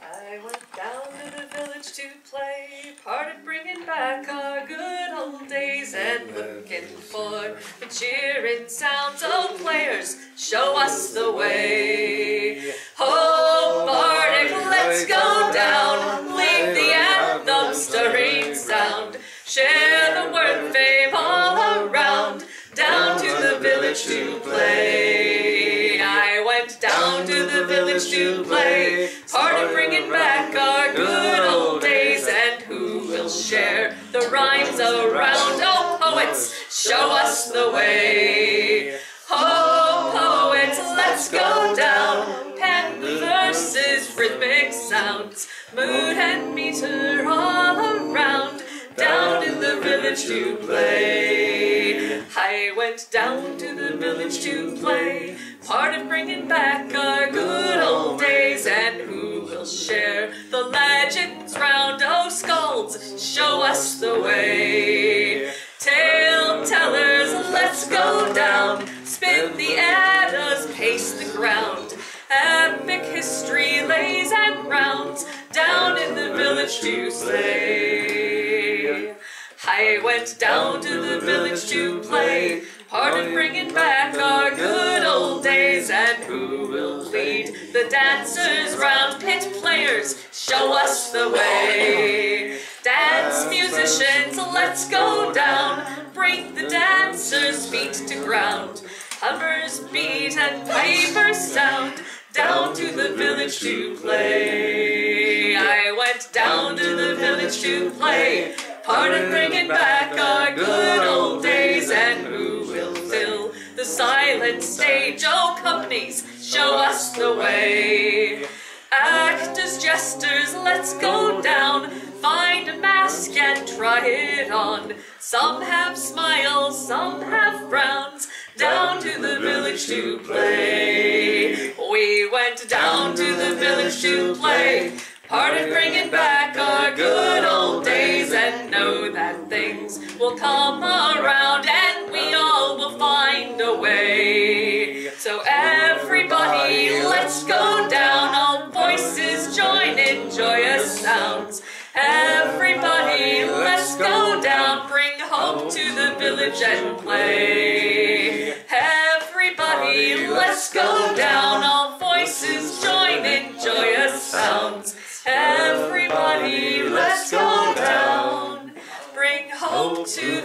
I went down to the village to play, part of bringing back our good old days and looking for the cheering sounds. Oh, players, show us the way. Oh, Bardic, let's go down, leave the anthem stirring sound, share the word fame all around, down to the village to play. Village to play, part of bringing back our good old days, and who will share the rhymes around? Oh, poets, show us the way. Oh, poets, let's go down. Pen verses, rhythmic sounds, mood and meter all around. Down in the village to play. I went down to the village to play. Part of bringing back our round? Oh, skalds, show us the way. Tale tellers, let's go down. Spin the eddas, pace the ground. Epic history lays and rounds down in the village to slay. I went down to the village to play, part of bringing back our good old days, and who will lead the dancers round? Players, show us the way. Dance musicians, let's go down, bring the dancers' feet to ground. Hummers beat and pipers sound, down to the village to play. I went down to the village to play, part of bringing back our good old days, and who will fill the silent stage? Oh, companies, show us the way. Jesters, let's go down, find a mask and try it on. Some have smiles, some have frowns, down to the village to play. We went down to the village to play, part of bringing back our good old days, and know that things will come around, and we all will find a way. So everybody, let's go sounds. Everybody, let's go down, bring hope to the village and play. Everybody, let's go down, all voices join in joyous sounds. Everybody, let's go down, bring hope to